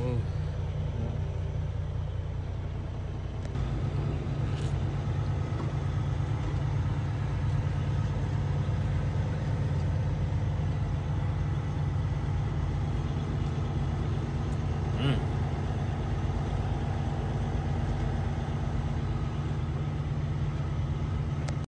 Whoa.